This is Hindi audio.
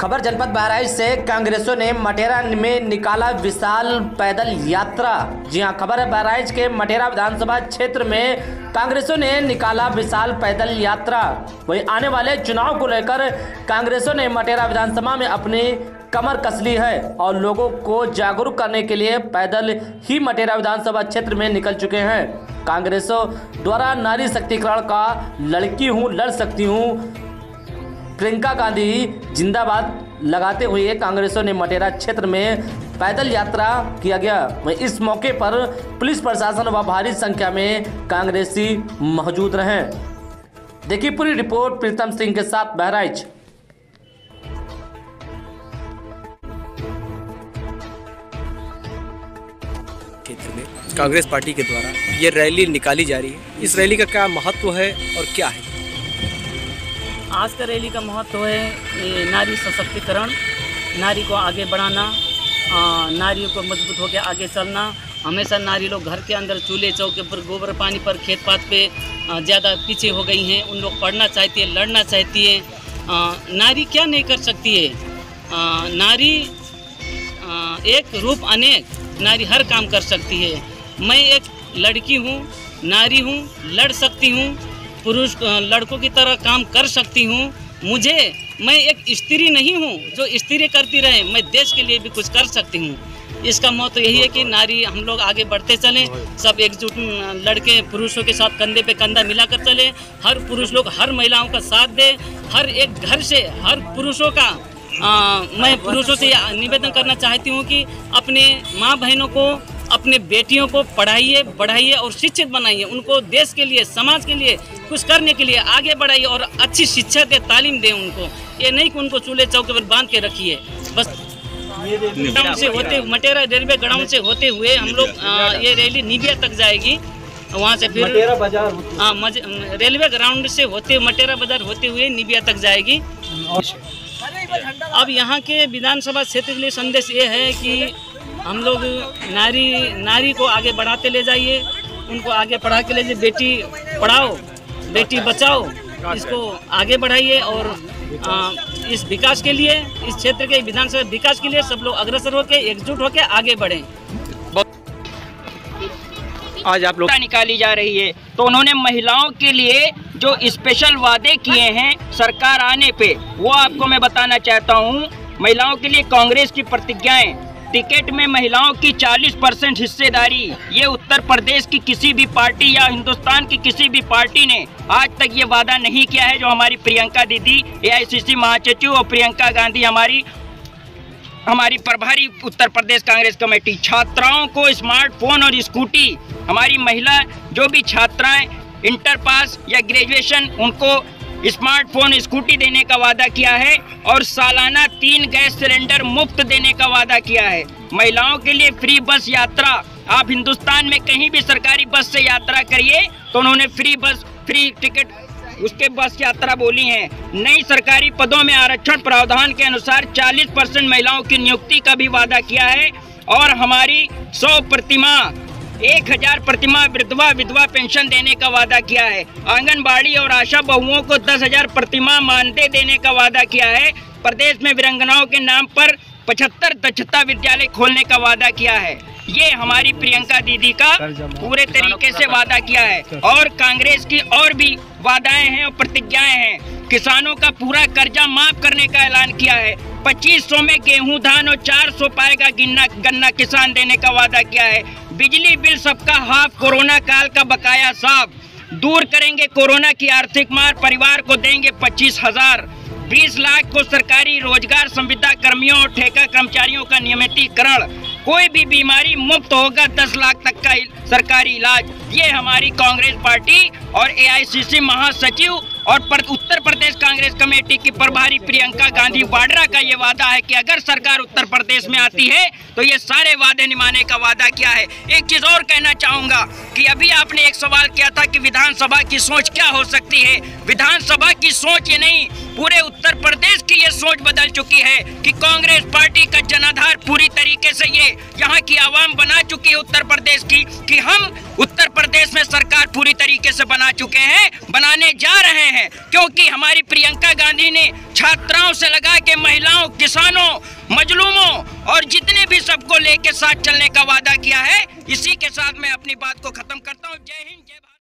खबर जनपद बहराइच से कांग्रेसों ने मटेरा में निकाला विशाल पैदल यात्रा। जी हाँ, खबर है बहराइच के मटेरा विधानसभा क्षेत्र में कांग्रेसों ने निकाला विशाल पैदल यात्रा। वही आने वाले चुनाव को लेकर कांग्रेसों ने मटेरा विधानसभा में अपनी कमर कस ली है और लोगों को जागरूक करने के लिए पैदल ही मटेरा विधानसभा क्षेत्र में निकल चुके हैं। कांग्रेसों द्वारा नारी शक्तिकरण का, लड़की हूँ, लड़ सकती हूँ प्रियंका गांधी जिंदाबाद लगाते हुए कांग्रेसों ने मटेरा क्षेत्र में पैदल यात्रा किया गया। इस मौके पर पुलिस प्रशासन व भारी संख्या में कांग्रेसी मौजूद रहे। देखिए पूरी रिपोर्ट प्रीतम सिंह के साथ बहराइच। क्षेत्र में कांग्रेस पार्टी के द्वारा ये रैली निकाली जा रही है। इस रैली का क्या महत्व है और क्या है? आज का रैली का महत्व है नारी सशक्तिकरण, नारी को आगे बढ़ाना नारियों को मज़बूत होकर आगे चलना। हमेशा नारी लोग घर के अंदर चूल्हे चौके पर, गोबर पानी पर, खेत पात पे ज़्यादा पीछे हो गई हैं। उन लोग पढ़ना चाहती है, लड़ना चाहती है। नारी क्या नहीं कर सकती है? नारी एक रूप अनेक, नारी हर काम कर सकती है। मैं एक लड़की हूँ, नारी हूँ, लड़ सकती हूँ। पुरुष लड़कों की तरह काम कर सकती हूँ। मुझे मैं एक स्त्री नहीं हूँ जो स्त्री करती रहे। मैं देश के लिए भी कुछ कर सकती हूँ। इसका महत्व यही है कि नारी हम लोग आगे बढ़ते चलें। सब एकजुट लड़के पुरुषों के साथ कंधे पे कंधा मिलाकर चले। हर पुरुष लोग हर महिलाओं का साथ दे। हर एक घर से हर पुरुषों का आ, मैं पुरुषों से निवेदन करना चाहती हूँ कि अपने माँ बहनों को अपने बेटियों को पढ़ाइए बढ़ाइए और शिक्षित बनाइए। उनको देश के लिए समाज के लिए कुछ करने के लिए आगे बढ़ाइए और अच्छी शिक्षा दे तालीम दें उनको। ये नहीं कि उनको चूल्हे चौके पर बाँध के रखिए। बस ग्राउंड से होते मटेरा रेलवे ग्राउंड से होते हुए हम लोग ये रैली निबिया तक जाएगी। वहाँ से फिर हाँ रेलवे ग्राउंड से होते मटेरा बाज़ार होते हुए निबिया तक जाएगी। अब यहाँ के विधानसभा क्षेत्र के लिए संदेश ये है कि हम लोग नारी नारी को आगे बढ़ाते ले जाइए उनको आगे पढ़ा के ले जाइए। बेटी पढ़ाओ बेटी बचाओ इसको आगे बढ़ाइए और आ, इस विकास के लिए इस क्षेत्र के विधानसभा विकास के लिए सब लोग अग्रसर होकर एकजुट होकर आगे बढ़ें। आज आप लोग निकाली जा रही है। तो उन्होंने महिलाओं के लिए जो स्पेशल वादे किए हैं सरकार आने पे वो आपको मैं बताना चाहता हूँ महिलाओं के लिए कांग्रेस की प्रतिज्ञाएँ टिकट में महिलाओं की 40 परसेंट हिस्सेदारी। ये उत्तर प्रदेश की किसी भी पार्टी या हिंदुस्तान की किसी भी पार्टी ने आज तक ये वादा नहीं किया है, जो हमारी प्रियंका दीदी एआईसीसी महासचिव और प्रियंका गांधी हमारी हमारी प्रभारी उत्तर प्रदेश कांग्रेस कमेटी। छात्राओं को स्मार्टफ़ोन और स्कूटी, हमारी महिला, जो भी छात्राएँ, इंटर पास या ग्रेजुएशन, उनको स्मार्टफ़ोन स्कूटी देने का वादा किया है और सालाना तीन गैस सिलेंडर मुफ़्त देने का वादा किया है। महिलाओं के लिए फ्री बस यात्रा। आप हिंदुस्तान में कहीं भी सरकारी बस से यात्रा करिए तो उन्होंने फ्री बस, फ्री टिकट, उसके बस यात्रा बोली है। नई सरकारी पदों में आरक्षण प्रावधान के अनुसार 40 परसेंट महिलाओं की नियुक्ति का भी वादा किया है और हमारी 100 प्रतिमा एक हज़ार प्रतिमा विधवा विधवा पेंशन देने का वादा किया है। आंगनबाड़ी और आशा बहुओं को दस हज़ार प्रतिमा मानदेय देने का वादा किया है। प्रदेश में वीरंगनाओं के नाम पर पचहत्तर दक्षता विद्यालय खोलने का वादा किया है। ये हमारी प्रियंका दीदी का पूरे तरीके से वादा किया है। और कांग्रेस की और भी वादाएँ हैं और प्रतिज्ञाएँ हैं। किसानों का पूरा कर्जा माफ़ करने का ऐलान किया है। 2500 में गेहूँ धान और 400 पाएगा गिन्ना गन्ना किसान देने का वादा किया है। बिजली बिल सबका हाफ़, कोरोना काल का बकाया साफ़ दूर करेंगे कोरोना की आर्थिक मार, परिवार को देंगे पच्चीस हज़ार। बीस लाख को सरकारी रोज़गार संविदा कर्मियों और ठेका कर्मचारियों का नियमितीकरण। कोई भी बीमारी मुफ़्त होगा, दस लाख तक का सरकारी इलाज। ये हमारी कांग्रेस पार्टी और एआईसीसी महासचिव और पर, उत्तर प्रदेश कांग्रेस कमेटी की प्रभारी प्रियंका गांधी वाड्रा का ये वादा है कि अगर सरकार उत्तर प्रदेश में आती है तो ये सारे वादे निभाने का वादा किया है। एक चीज़ और कहना चाहूँगा कि अभी आपने एक सवाल किया था कि विधानसभा की सोच क्या हो सकती है। विधानसभा की सोच ये नहीं पूरे उत्तर प्रदेश की ये सोच बदल चुकी है कि कांग्रेस पार्टी का जनाधार पूरी तरीके से ये यहाँ की आवाम बना चुकी है उत्तर प्रदेश की कि हम उत्तर प्रदेश सरकार पूरी तरीके से बना चुके हैं, बनाने जा रहे हैं, क्योंकि हमारी प्रियंका गांधी ने छात्राओं से लगा के महिलाओं, किसानों, मजलूमों और जितने भी सबको लेके साथ चलने का वादा किया है, इसी के साथ मैं अपनी बात को खत्म करता हूँ। जय हिंद, जय भारत।